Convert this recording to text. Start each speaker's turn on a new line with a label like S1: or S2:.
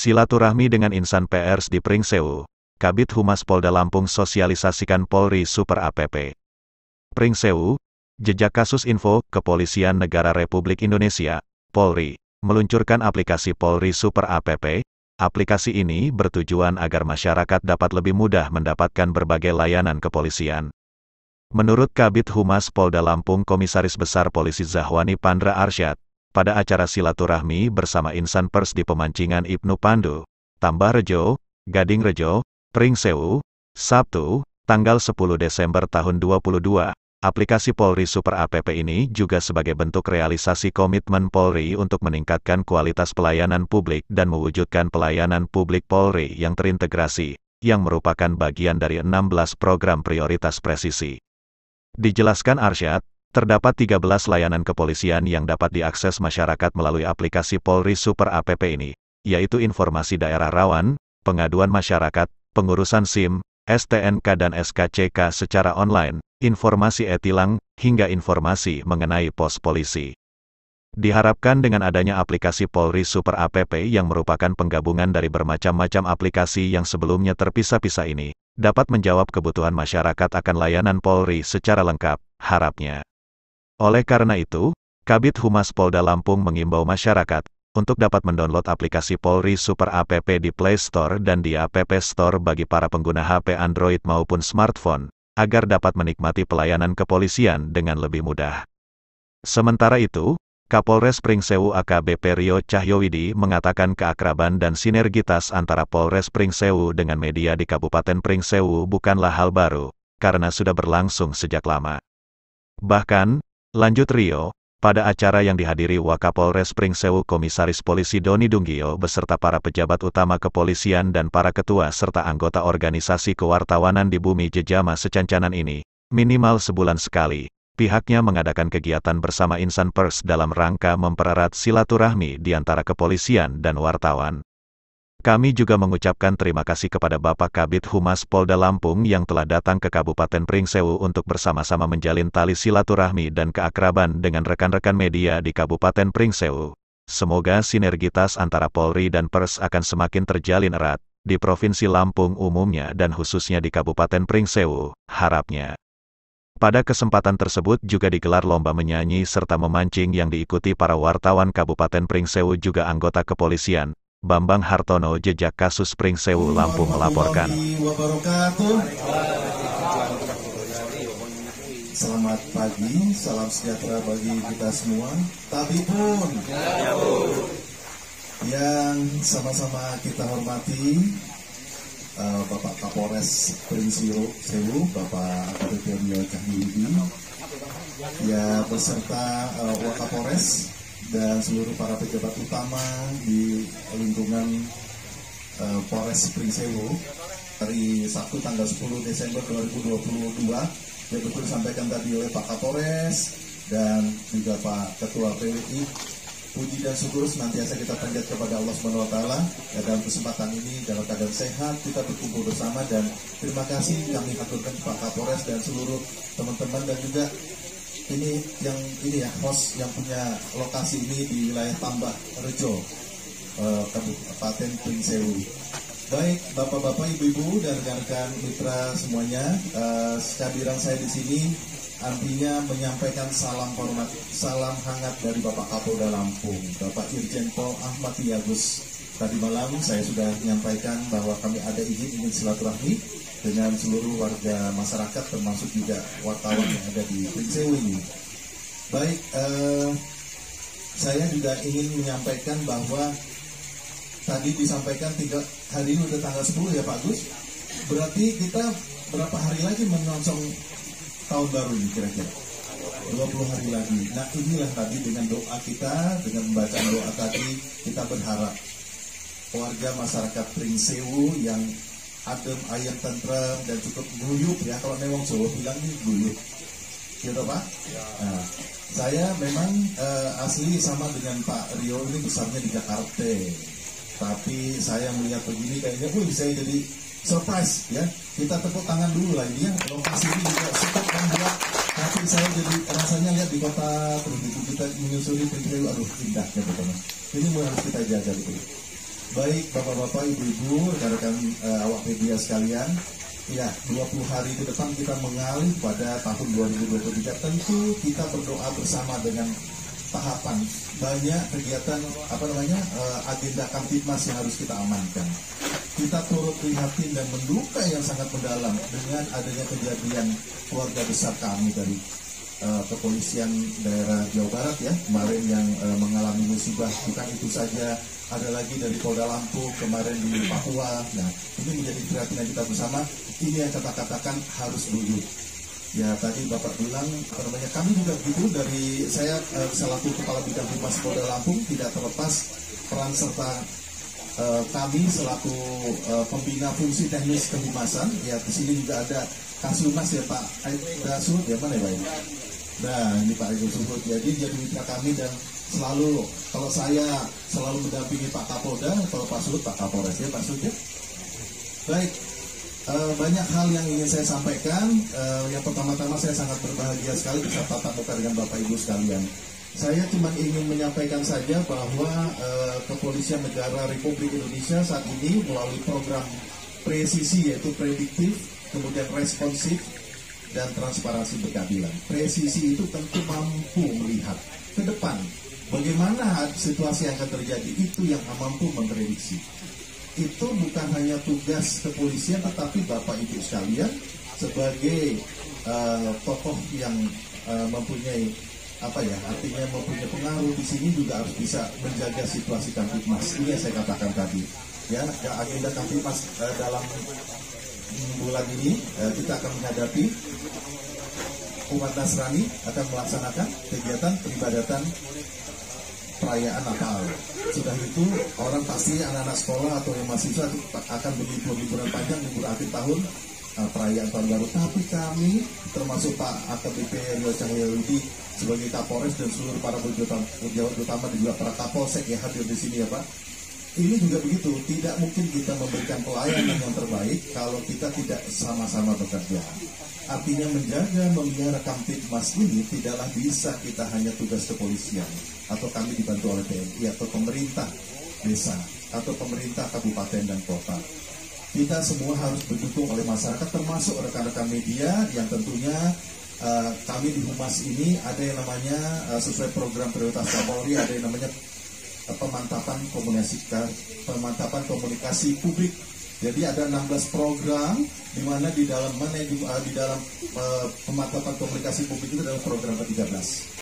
S1: Silaturahmi dengan insan pers di Pringsewu, Kabit Humas Polda Lampung sosialisasikan Polri Super APP. Pringsewu, jejak kasus info, Kepolisian Negara Republik Indonesia, Polri, meluncurkan aplikasi Polri Super APP. Aplikasi ini bertujuan agar masyarakat dapat lebih mudah mendapatkan berbagai layanan kepolisian. Menurut Kabit Humas Polda Lampung Komisaris Besar Polisi Zahwani Pandra Arsyad, pada acara silaturahmi bersama insan pers di pemancingan Ibnu Pandu, Tambah Rejo, Gading Rejo, Pringsewu, Sabtu, tanggal 10 Desember tahun 2022. Aplikasi Polri Super APP ini juga sebagai bentuk realisasi komitmen Polri untuk meningkatkan kualitas pelayanan publik dan mewujudkan pelayanan publik Polri yang terintegrasi, yang merupakan bagian dari 16 program prioritas presisi. Dijelaskan Arsyad, Terdapat 13 layanan kepolisian yang dapat diakses masyarakat melalui aplikasi Polri Super APP ini, yaitu informasi daerah rawan, pengaduan masyarakat, pengurusan SIM, STNK dan SKCK secara online, informasi e-tilang, hingga informasi mengenai pos polisi. Diharapkan dengan adanya aplikasi Polri Super APP yang merupakan penggabungan dari bermacam-macam aplikasi yang sebelumnya terpisah-pisah ini, dapat menjawab kebutuhan masyarakat akan layanan Polri secara lengkap, harapnya. Oleh karena itu, Kabit Humas Polda Lampung mengimbau masyarakat untuk dapat mendownload aplikasi Polri Super App di Play Store dan di App Store bagi para pengguna HP Android maupun smartphone, agar dapat menikmati pelayanan kepolisian dengan lebih mudah. Sementara itu, Kapolres Pringsewu AKBP Rio Cahyowidi mengatakan keakraban dan sinergitas antara Polres Pringsewu dengan media di Kabupaten Pringsewu bukanlah hal baru, karena sudah berlangsung sejak lama. Bahkan, Lanjut Rio, pada acara yang dihadiri Wakapolres Pringsewu Komisaris Polisi Doni Dunggio beserta para pejabat utama kepolisian dan para ketua serta anggota organisasi kewartawanan di bumi jejama secancanan ini, minimal sebulan sekali, pihaknya mengadakan kegiatan bersama insan pers dalam rangka mempererat silaturahmi di antara kepolisian dan wartawan. Kami juga mengucapkan terima kasih kepada Bapak Kabit Humas Polda Lampung yang telah datang ke Kabupaten Pringsewu untuk bersama-sama menjalin tali silaturahmi dan keakraban dengan rekan-rekan media di Kabupaten Pringsewu. Semoga sinergitas antara Polri dan Pers akan semakin terjalin erat, di Provinsi Lampung umumnya dan khususnya di Kabupaten Pringsewu, harapnya. Pada kesempatan tersebut juga digelar lomba menyanyi serta memancing yang diikuti para wartawan Kabupaten Pringsewu juga anggota kepolisian, Bambang Hartono Jejak Kasus Pringsewu Lampung melaporkan.
S2: Selamat pagi, salam sejahtera bagi kita semua. Tapi pun yang sama-sama kita hormati uh, Bapak Kapolres Pringsewu, Sewu, Bapak Rio Cahyudi, ya beserta uh, Wakapolres dan seluruh para pejabat utama di lingkungan uh, Polres Pringsewu hari Sabtu tanggal 10 Desember 2022 yang betul disampaikan tadi oleh Pak Kapolres dan juga Pak Ketua PWI puji dan syukur senantiasa kita panjat kepada Allah Subhanahu wa taala. Ya, dalam kesempatan ini dalam keadaan sehat kita berkumpul bersama dan terima kasih kami aturkan Pak Kapolres dan seluruh teman-teman dan juga ini yang ini ya host yang punya lokasi ini di wilayah Tambah Rejo uh, Kabupaten Pringsewu. Baik Bapak-bapak, Ibu-ibu dan rekan-rekan mitra semuanya, uh, kehadiran saya di sini artinya menyampaikan salam hormat, salam hangat dari Bapak Kapolda Lampung, Bapak Irjen Pol Ahmad Yagus. Tadi malam saya sudah menyampaikan bahwa kami ada izin ingin silaturahmi dengan seluruh warga masyarakat termasuk juga wartawan yang ada di Prinsewu ini. Baik, eh, saya juga ingin menyampaikan bahwa tadi disampaikan tiga hari ini udah tanggal 10 ya Pak Gus. Berarti kita berapa hari lagi menyongsong tahun baru ini kira-kira? 20 hari lagi. Nah inilah tadi dengan doa kita, dengan membaca doa tadi, kita berharap warga masyarakat Pringsewu yang adem, ayam, tentram dan cukup guyup ya. Kalau memang Jawa bilang ini guyup. Gitu Pak? Ya. nah, saya memang uh, asli sama dengan Pak Rio ini besarnya di Jakarta. Tapi saya melihat begini kayaknya pun saya jadi surprise ya. Kita tepuk tangan dulu lah ini ya. Lokasi ini juga cukup membuat tapi saya jadi rasanya lihat di kota begitu kita menyusuri pintu aduh indahnya betul ini harus kita jaga dulu Baik Bapak-Bapak, Ibu-Ibu, rekan-rekan uh, awak media sekalian, ya 20 hari ke depan kita mengalih pada tahun 2023 tentu kita berdoa bersama dengan tahapan. Banyak kegiatan apa namanya uh, agenda kamtipmas yang harus kita amankan. Kita turut prihatin dan menduka yang sangat mendalam dengan adanya kejadian keluarga besar kami dari uh, kepolisian daerah Jawa Barat ya kemarin yang uh, mengalami musibah. Bukan itu saja ada lagi dari Polda Lampung kemarin di Papua. Nah ini menjadi perhatian kita bersama. Ini yang kita katakan harus duduk ya tadi Bapak bilang namanya kami juga begitu dari saya uh, selaku kepala bidang humas Polda Lampung tidak terlepas peran serta uh, kami selaku uh, pembina fungsi teknis kehumasan. Ya di sini juga ada Kasumas ya Pak Kasut ya mana ya Pak Nah ini Pak Suhut jadi jadi mitra kami dan selalu kalau saya selalu mendampingi Pak Kapolda kalau Pak Suhut Pak Kapolres ya Pak Suhut ya. Baik uh, banyak hal yang ingin saya sampaikan. Uh, yang pertama-tama saya sangat berbahagia sekali bisa tatap muka dengan Bapak Ibu sekalian. Saya cuma ingin menyampaikan saja bahwa uh, Kepolisian Negara Republik Indonesia saat ini melalui program presisi yaitu prediktif, kemudian responsif, dan transparansi berkeadilan. Presisi itu tentu mampu melihat ke depan bagaimana situasi yang akan terjadi itu yang mampu memprediksi. Itu bukan hanya tugas kepolisian tetapi Bapak Ibu sekalian sebagai uh, tokoh yang uh, mempunyai apa ya artinya mempunyai pengaruh di sini juga harus bisa menjaga situasi Kamtipmas ini yang saya katakan tadi ya agenda Kamtipmas uh, dalam bulan ini uh, kita akan menghadapi umat Nasrani akan melaksanakan kegiatan peribadatan perayaan Natal. Sudah itu orang pasti anak-anak sekolah atau yang mahasiswa akan berlibur liburan panjang libur akhir tahun uh, perayaan tahun baru. Tapi kami termasuk Pak AKBP Rio Cahyawudi sebagai Kapolres dan seluruh para pejabat utama dan juga para Kapolsek yang hadir di sini ya Pak. Ini juga begitu, tidak mungkin kita memberikan pelayanan yang terbaik kalau kita tidak sama-sama bekerja. Artinya menjaga memelihara Kamtipmas ini tidaklah bisa kita hanya tugas kepolisian atau kami dibantu oleh TNI atau pemerintah desa atau pemerintah kabupaten dan kota. Kita semua harus didukung oleh masyarakat termasuk rekan-rekan media yang tentunya uh, kami di Humas ini ada yang namanya uh, sesuai program prioritas Kapolri ada yang namanya uh, pemantapan komunikasi pemantapan komunikasi publik jadi ada 16 program di mana di dalam mana di dalam uh, pemantapan komunikasi publik itu adalah program ke-13.